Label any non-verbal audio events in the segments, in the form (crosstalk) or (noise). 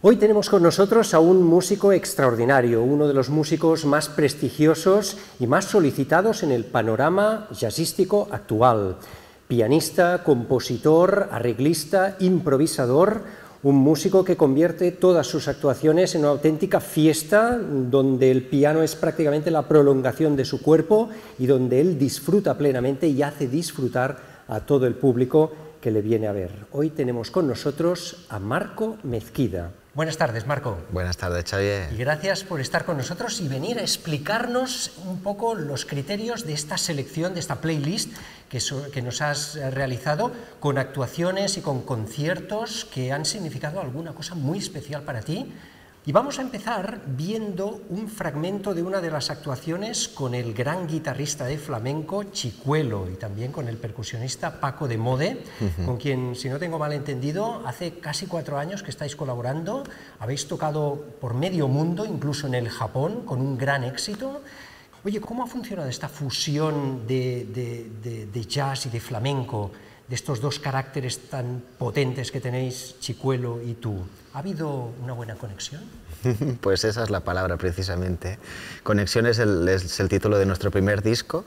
Hoy tenemos con nosotros a un músico extraordinario, uno de los músicos más prestigiosos y más solicitados en el panorama jazzístico actual. Pianista, compositor, arreglista, improvisador, un músico que convierte todas sus actuaciones en una auténtica fiesta donde el piano es prácticamente la prolongación de su cuerpo y donde él disfruta plenamente y hace disfrutar a todo el público que le viene a ver. Hoy tenemos con nosotros a Marco Mezquida. Buenas tardes, Marco. Buenas tardes, Xavier. Y gracias por estar con nosotros y venir a explicarnos un poco los criterios de esta selección, de esta playlist que, que nos has realizado con actuaciones y con conciertos que han significado alguna cosa muy especial para ti y vamos a empezar viendo un fragmento de una de las actuaciones con el gran guitarrista de flamenco Chicuelo y también con el percusionista Paco de Mode, con quien, si no tengo mal entendido, hace casi cuatro años que estáis colaborando, habéis tocado por medio mundo, incluso en el Japón, con un gran éxito. Oye, ¿cómo ha funcionado esta fusión de jazz y de flamenco? De estos dos caracteres tan potentes que tenéis, Chicuelo y tú? ¿Ha habido una buena conexión? (laughs) Pues esa es la palabra precisamente. Conexión es el, título de nuestro primer disco.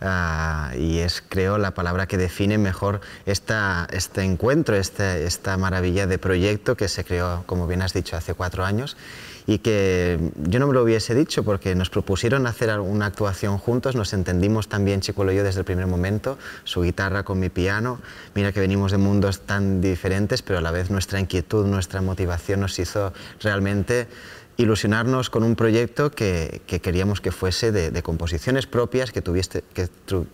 Uh, y es, creo, la palabra que define mejor esta, este encuentro, este, esta maravilla de proyecto que se creó, como bien has dicho, hace cuatro años y que yo no me lo hubiese dicho porque nos propusieron hacer una actuación juntos, nos entendimos también Chicuelo y yo desde el primer momento, su guitarra con mi piano, mira que venimos de mundos tan diferentes, pero a la vez nuestra inquietud, nuestra motivación nos hizo realmente ilusionarnos con un proyecto que, queríamos que fuese de, composiciones propias, que tuviese, que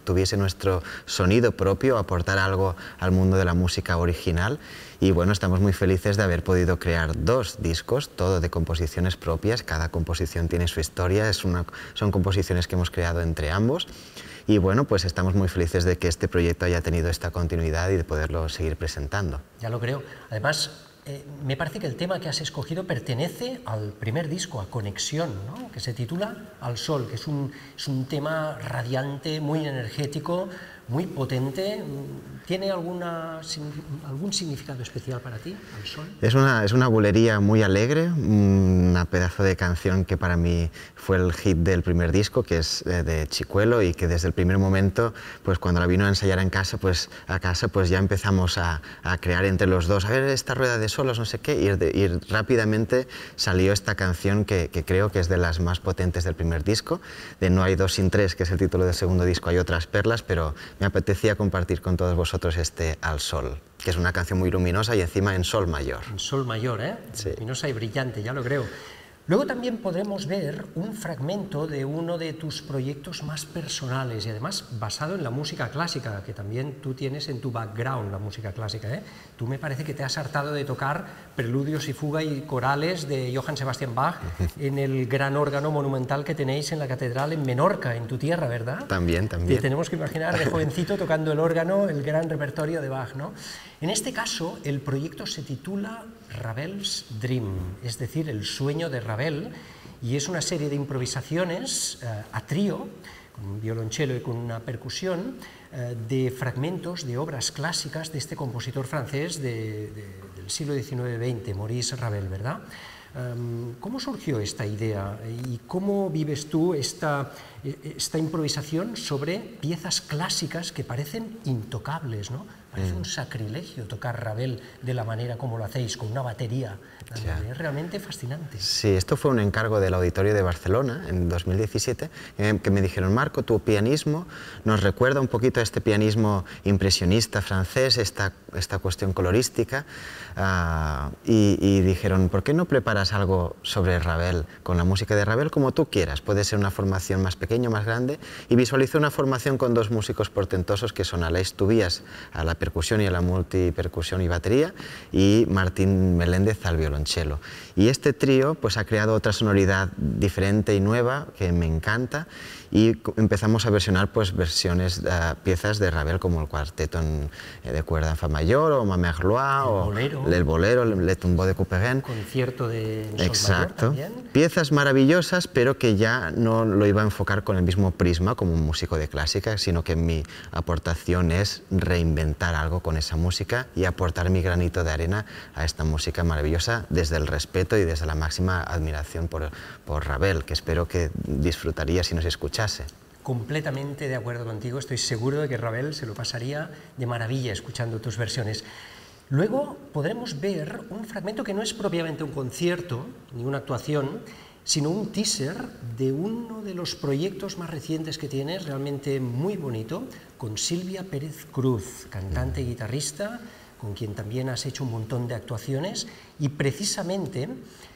tuviese nuestro sonido propio, aportar algo al mundo de la música original. Y bueno, estamos muy felices de haber podido crear dos discos, todo de composiciones propias, cada composición tiene su historia, es una, son composiciones que hemos creado entre ambos. Y bueno, pues estamos muy felices de que este proyecto haya tenido esta continuidad y de poderlo seguir presentando. Ya lo creo. Además, eh, me parece que el tema que has escogido pertenece al primer disco, a Conexión, que se titula Al Sol, que es un, es un tema radiante, muy energético, muy potente. ¿Tiene alguna, algún significado especial para ti, el sol? Es una, es una bulería muy alegre, una pedazo de canción que para mí fue el hit del primer disco, que es eh, de Chicuelo, y que desde el primer momento, pues cuando la vino a ensayar en casa, pues a casa, pues ya empezamos a, a crear entre los dos, a ver esta rueda de solos, no sé qué, y, y rápidamente salió esta canción que, que, creo que es de las más potentes del primer disco, de No hay dos sin tres, que es el título del segundo disco, hay otras perlas, pero me apetecía compartir con todos vosotros este Al Sol, que es una canción muy luminosa y encima en sol mayor. En sol mayor, ¿eh? Sí. Luminosa y brillante, ya lo creo. Luego también podremos ver un fragmento de uno de tus proyectos más personales y además basado en la música clásica, que también tú tienes en tu background la música clásica. ¿eh? Tú me parece que te has hartado de tocar preludios y fuga y corales de Johann Sebastian Bach (laughs) en el gran órgano monumental que tenéis en la catedral en Menorca, en tu tierra, ¿verdad? También, también. Te tenemos que imaginar de jovencito (laughs) tocando el órgano, el gran repertorio de Bach. ¿no? En este caso, el proyecto se titula Ravel's Dream, es decir, el sueño de Ravel, y es una serie de improvisaciones eh, a trío, con un violonchelo y con una percusión, eh, de fragmentos de obras clásicas de este compositor francés de, del siglo XIX-XX, Maurice Ravel, ¿verdad? Um, ¿Cómo surgió esta idea y cómo vives tú esta, esta improvisación sobre piezas clásicas que parecen intocables, ¿no? Parece un sacrilegio tocar Ravel de la manera como lo hacéis, con una batería. Es realmente fascinante. Sí, esto fue un encargo del Auditorio de Barcelona en 2017, que me dijeron, Marco, tu pianismo nos recuerda un poquito a este pianismo impresionista francés, esta, esta cuestión colorística, uh, y, y dijeron, ¿por qué no preparas algo sobre Ravel, con la música de Ravel, como tú quieras? Puede ser una formación más pequeña, más grande, y visualizo una formación con dos músicos portentosos que son Aleix Tubías a la percusión y a la multipercusión y batería, y Martín Meléndez al violonchelo. Y este trío pues, ha creado otra sonoridad diferente y nueva que me encanta y empezamos a versionar pues, versiones, uh, piezas de Ravel como el cuarteto en, de cuerda en fa mayor o el o bolero. el bolero, Le Tombeau de Couperin. Concierto de Sol Exacto. Mayor también. Piezas maravillosas, pero que ya no lo iba a enfocar con el mismo prisma como un músico de clásica, sino que mi aportación es reinventar algo con esa música y aportar mi granito de arena a esta música maravillosa desde el respeto y desde la máxima admiración por, por Ravel, que espero que disfrutaría si nos escuchase. Completamente de acuerdo contigo, estoy seguro de que Ravel se lo pasaría de maravilla escuchando tus versiones. Luego podremos ver un fragmento que no es propiamente un concierto ni una actuación, sino un teaser de uno de los proyectos más recientes que tienes, realmente muy bonito, con Silvia Pérez Cruz, cantante y guitarrista, con quien también has hecho un montón de actuaciones y precisamente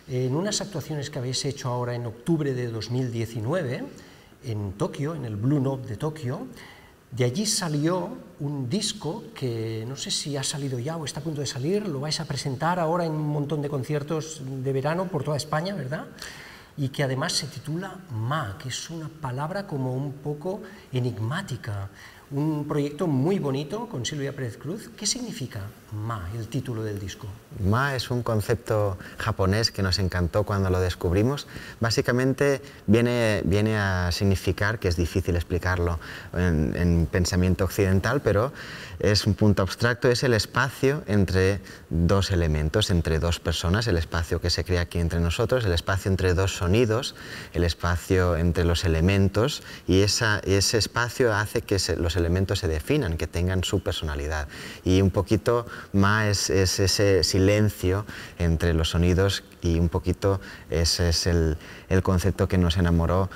en unas actuaciones que habéis hecho ahora en octubre de 2019 en Tokio, en el Blue Note de Tokio, de allí salió un disco que no sé si ha salido ya o está a punto de salir, lo vais a presentar ahora en un montón de conciertos de verano por toda España, ¿verdad? Y que además se titula Ma, que es una palabra como un poco enigmática, un proyecto muy bonito con Silvia Pérez Cruz. ¿Qué significa Ma, el título del disco? Ma es un concepto japonés que nos encantó cuando lo descubrimos. Básicamente viene, viene a significar, que es difícil explicarlo en, en pensamiento occidental, pero es un punto abstracto, es el espacio entre dos elementos, entre dos personas, el espacio que se crea aquí entre nosotros, el espacio entre dos sonidos, el espacio entre los elementos y esa, ese espacio hace que se, los elementos se definan, que tengan su personalidad. Y un poquito Ma es, es ese silencio entre los sonidos y un poquito ese es el, el concepto que nos enamoró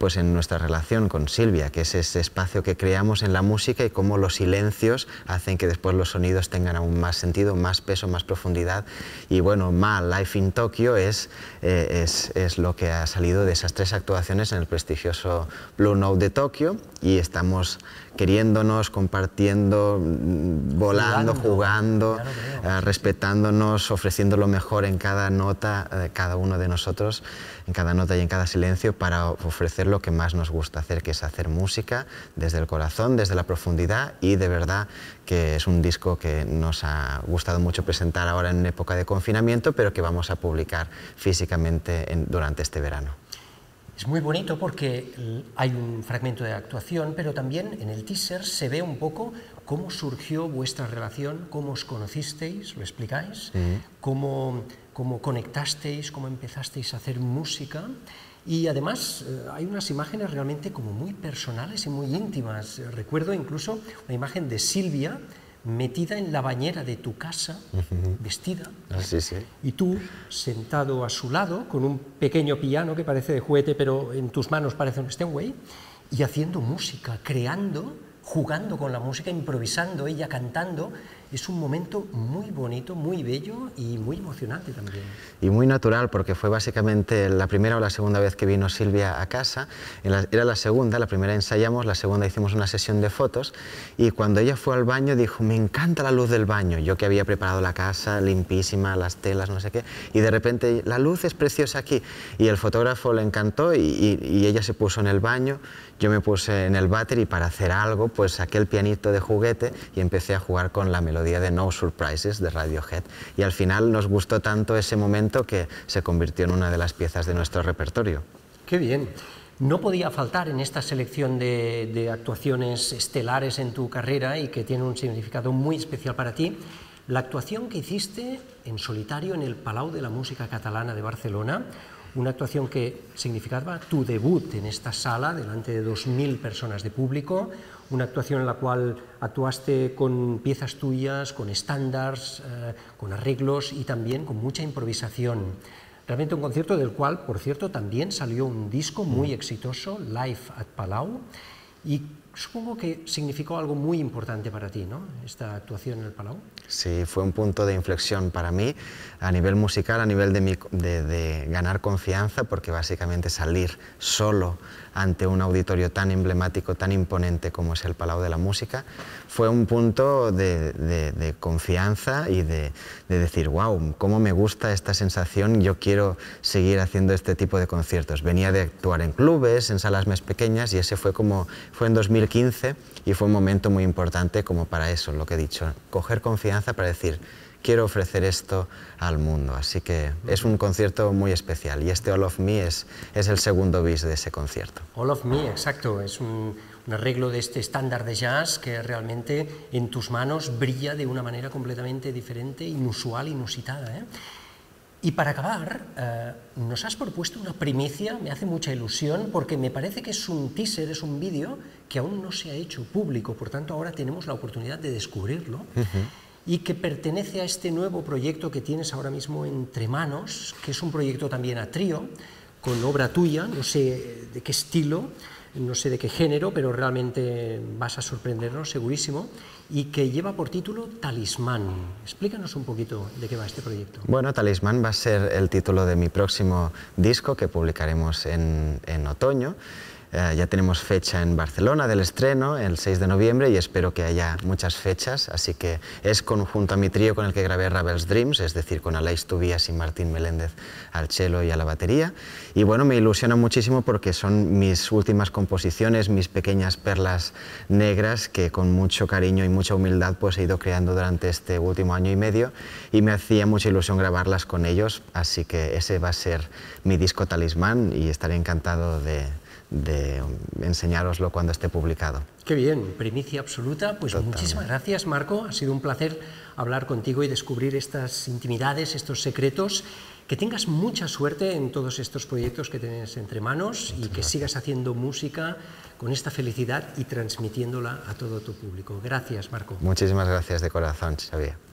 pues en nuestra relación con Silvia, que es ese espacio que creamos en la música y cómo los silencios hacen que después los sonidos tengan aún más sentido, más peso, más profundidad. Y bueno, Ma Life in Tokyo es, eh, es, es, lo que ha salido de esas tres actuaciones en el prestigioso Blue Note de Tokio y estamos queriéndonos, compartiendo, volando, jugando, eh, respetándonos, ofreciendo lo mejor en cada nota de cada uno de nosotros, en cada nota y en cada silencio para ofrecer lo que más nos gusta hacer, que es hacer música desde el corazón, desde la profundidad y de verdad que es un disco que nos ha gustado mucho presentar ahora en época de confinamiento, pero que vamos a publicar físicamente en, durante este verano. Es muy bonito porque hay un fragmento de actuación, pero también en el teaser se ve un poco cómo surgió vuestra relación, cómo os conocisteis, ¿lo explicáis? Sí. Cómo, cómo conectasteis, cómo empezasteis a hacer música. Y además eh, hay unas imágenes realmente como muy personales y muy íntimas. Recuerdo incluso una imagen de Silvia metida en la bañera de tu casa, uh -huh. vestida, ah, sí, sí. y tú sentado a su lado con un pequeño piano que parece de juguete, pero en tus manos parece un Steinway, y haciendo música, creando, jugando con la música, improvisando, ella cantando. Es un momento muy bonito, muy bello y muy emocionante también. Y muy natural, porque fue básicamente la primera o la segunda vez que vino Silvia a casa. Era la segunda, la primera ensayamos, la segunda hicimos una sesión de fotos y cuando ella fue al baño dijo, me encanta la luz del baño. Yo que había preparado la casa limpísima, las telas, no sé qué, y de repente la luz es preciosa aquí. Y el fotógrafo le encantó y, y, y ella se puso en el baño, yo me puse en el váter y para hacer algo, pues saqué el pianito de juguete y empecé a jugar con la melodía de No Surprises de Radiohead. Y al final nos gustó tanto ese momento que se convirtió en una de las piezas de nuestro repertorio. Qué bien. No podía faltar en esta selección de, de actuaciones estelares en tu carrera y que tiene un significado muy especial para ti, la actuación que hiciste en solitario en el Palau de la Música Catalana de Barcelona, una actuación que significaba tu debut en esta sala delante de 2.000 personas de público, una actuación en la cual actuaste con piezas tuyas, con estándares, eh, con arreglos y también con mucha improvisación. Realmente un concierto del cual, por cierto, también salió un disco muy exitoso, Live at Palau, y supongo que significó algo muy importante para ti, ¿no? Esta actuación en el Palau. Sí, fue un punto de inflexión para mí a nivel musical, a nivel de, mi, de, de ganar confianza, porque básicamente salir solo ante un auditorio tan emblemático, tan imponente como es el Palau de la Música, fue un punto de, de, de confianza y de, decir, wow, cómo me gusta esta sensación, yo quiero seguir haciendo este tipo de conciertos. Venía de actuar en clubes, en salas más pequeñas y ese fue como, fue en 2015 y fue un momento muy importante como para eso, lo que he dicho, coger confianza para decir, quiero ofrecer esto al mundo. Así que es un concierto muy especial y este All of Me es, es el segundo bis de ese concierto. All of Me, exacto, es un, un arreglo de este estándar de jazz que realmente en tus manos brilla de una manera completamente diferente, inusual, inusitada. ¿eh? Y para acabar, eh, nos has propuesto una primicia, me hace mucha ilusión, porque me parece que es un teaser, es un vídeo que aún no se ha hecho público, por tanto ahora tenemos la oportunidad de descubrirlo, y que pertenece a este nuevo proyecto que tienes ahora mismo entre manos, que es un proyecto también a trío, con obra tuya, no sé de qué estilo, no sé de qué género, pero realmente vas a sorprendernos, segurísimo, y que lleva por título Talismán. Explícanos un poquito de qué va este proyecto. Bueno, Talismán va a ser el título de mi próximo disco que publicaremos en, en otoño. Eh, ya tenemos fecha en Barcelona del estreno, el 6 de noviembre, y espero que haya muchas fechas, así que es conjunto a mi trío con el que grabé Ravel's Dreams, es decir, con Aleix Tubías y Martín Meléndez al cello y a la batería. Y bueno, me ilusiona muchísimo porque son mis últimas composiciones, mis pequeñas perlas negras que con mucho cariño y mucha humildad pues he ido creando durante este último año y medio y me hacía mucha ilusión grabarlas con ellos, así que ese va a ser mi disco talismán y estaré encantado de de enseñároslo cuando esté publicado. Qué bien, primicia absoluta. Pues muchísimas gracias, Marco. Ha sido un placer hablar contigo y descubrir estas intimidades, estos secretos. Que tengas mucha suerte en todos estos proyectos que tienes entre manos y que sigas haciendo música con esta felicidad y transmitiéndola a todo tu público. Gracias, Marco. Muchísimas gracias de corazón, Xavier.